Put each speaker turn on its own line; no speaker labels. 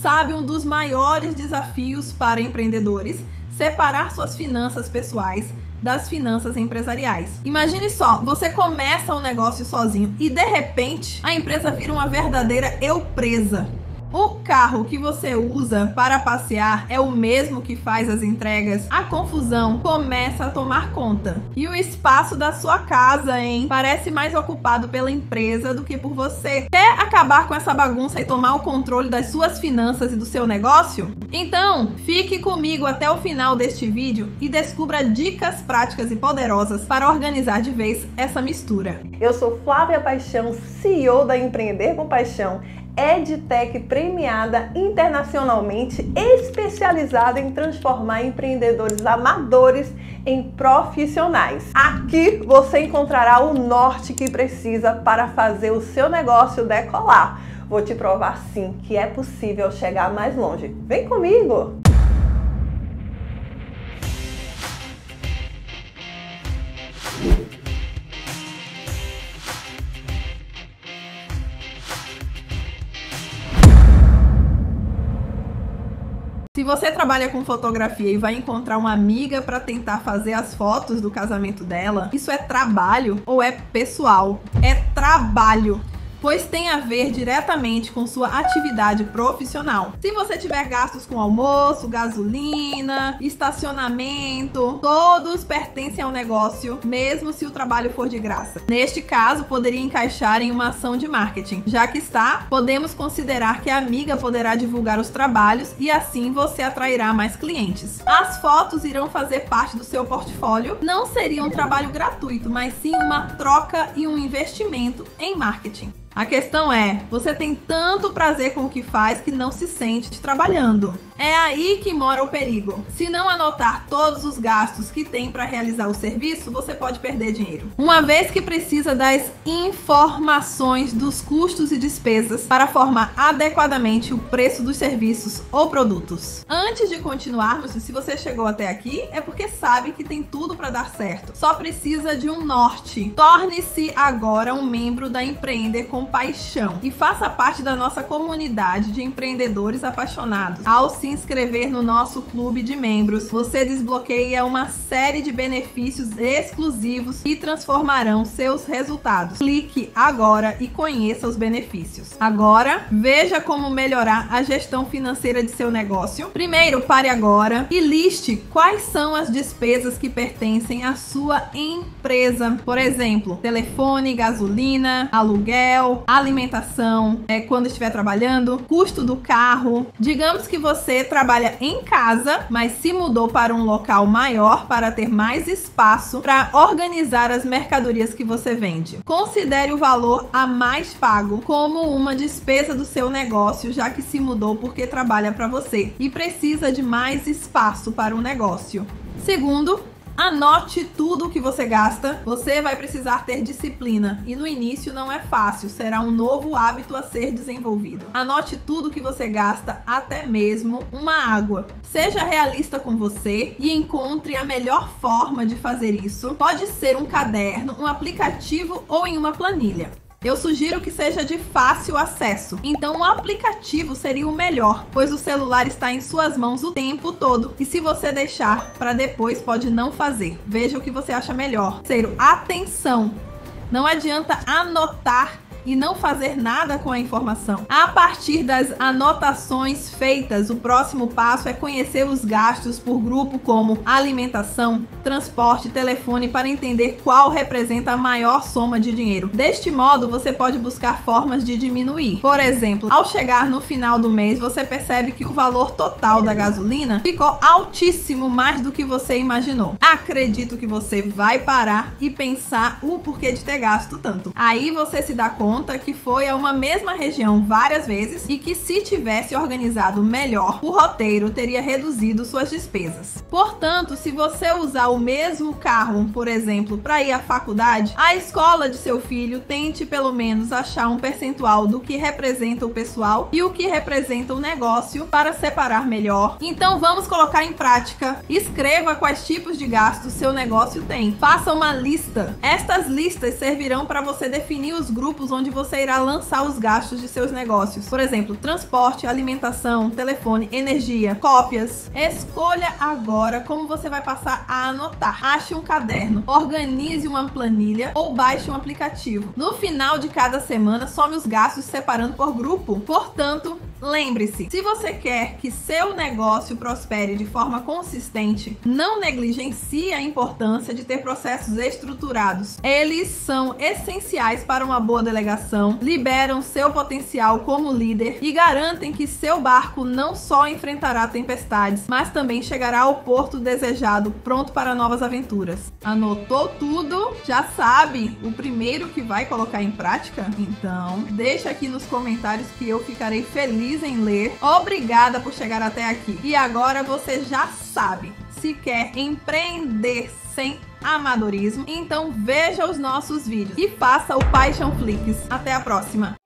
Sabe um dos maiores desafios para empreendedores? Separar suas finanças pessoais das finanças empresariais. Imagine só, você começa um negócio sozinho e de repente a empresa vira uma verdadeira eu presa. O carro que você usa para passear é o mesmo que faz as entregas. A confusão começa a tomar conta. E o espaço da sua casa, hein? Parece mais ocupado pela empresa do que por você. Quer acabar com essa bagunça e tomar o controle das suas finanças e do seu negócio? Então, fique comigo até o final deste vídeo e descubra dicas práticas e poderosas para organizar de vez essa mistura.
Eu sou Flávia Paixão, CEO da Empreender com Paixão EdTech premiada internacionalmente, especializada em transformar empreendedores amadores em profissionais. Aqui você encontrará o norte que precisa para fazer o seu negócio decolar. Vou te provar sim que é possível chegar mais longe. Vem comigo!
Se você trabalha com fotografia e vai encontrar uma amiga para tentar fazer as fotos do casamento dela, isso é trabalho ou é pessoal? É trabalho pois tem a ver diretamente com sua atividade profissional. Se você tiver gastos com almoço, gasolina, estacionamento, todos pertencem ao negócio, mesmo se o trabalho for de graça. Neste caso, poderia encaixar em uma ação de marketing. Já que está, podemos considerar que a amiga poderá divulgar os trabalhos e assim você atrairá mais clientes. As fotos irão fazer parte do seu portfólio. Não seria um trabalho gratuito, mas sim uma troca e um investimento em marketing. A questão é, você tem tanto prazer com o que faz que não se sente trabalhando. É aí que mora o perigo. Se não anotar todos os gastos que tem para realizar o serviço, você pode perder dinheiro. Uma vez que precisa das informações dos custos e despesas para formar adequadamente o preço dos serviços ou produtos. Antes de continuarmos, se você chegou até aqui, é porque sabe que tem tudo para dar certo. Só precisa de um norte. Torne-se agora um membro da Empreender com Paixão e faça parte da nossa comunidade de empreendedores apaixonados. Ao se inscrever no nosso clube de membros, você desbloqueia uma série de benefícios exclusivos que transformarão seus resultados. Clique agora e conheça os benefícios. Agora, veja como melhorar a gestão financeira de seu negócio. Primeiro, pare agora e liste quais são as despesas que pertencem à sua empresa. Por exemplo, telefone, gasolina, aluguel, alimentação, é, quando estiver trabalhando, custo do carro. Digamos que você trabalha em casa, mas se mudou para um local maior para ter mais espaço para organizar as mercadorias que você vende. Considere o valor a mais pago como uma despesa do seu negócio, já que se mudou porque trabalha para você e precisa de mais espaço para o negócio. Segundo, Anote tudo o que você gasta. Você vai precisar ter disciplina e no início não é fácil, será um novo hábito a ser desenvolvido. Anote tudo que você gasta, até mesmo uma água. Seja realista com você e encontre a melhor forma de fazer isso. Pode ser um caderno, um aplicativo ou em uma planilha. Eu sugiro que seja de fácil acesso. Então o aplicativo seria o melhor, pois o celular está em suas mãos o tempo todo. E se você deixar para depois, pode não fazer. Veja o que você acha melhor. Terceiro, atenção. Não adianta anotar e não fazer nada com a informação. A partir das anotações feitas, o próximo passo é conhecer os gastos por grupo, como alimentação, transporte, telefone, para entender qual representa a maior soma de dinheiro. Deste modo, você pode buscar formas de diminuir. Por exemplo, ao chegar no final do mês, você percebe que o valor total da gasolina ficou altíssimo, mais do que você imaginou. Acredito que você vai parar e pensar o porquê de ter gasto tanto. Aí você se dá conta conta que foi a uma mesma região várias vezes e que, se tivesse organizado melhor o roteiro, teria reduzido suas despesas. Portanto, se você usar o mesmo carro, por exemplo, para ir à faculdade, a escola de seu filho tente pelo menos achar um percentual do que representa o pessoal e o que representa o negócio para separar melhor. Então vamos colocar em prática. Escreva quais tipos de gastos seu negócio tem. Faça uma lista. Estas listas servirão para você definir os grupos onde onde você irá lançar os gastos de seus negócios. Por exemplo, transporte, alimentação, telefone, energia, cópias. Escolha agora como você vai passar a anotar. Ache um caderno, organize uma planilha ou baixe um aplicativo. No final de cada semana, some os gastos separando por grupo. Portanto, Lembre-se, se você quer que seu negócio prospere de forma consistente, não negligencie a importância de ter processos estruturados. Eles são essenciais para uma boa delegação, liberam seu potencial como líder e garantem que seu barco não só enfrentará tempestades, mas também chegará ao porto desejado, pronto para novas aventuras. Anotou tudo? Já sabe o primeiro que vai colocar em prática? Então, deixa aqui nos comentários que eu ficarei feliz em ler. Obrigada por chegar até aqui. E agora você já sabe, se quer empreender sem amadorismo, então veja os nossos vídeos e faça o Paixão Flix. Até a próxima!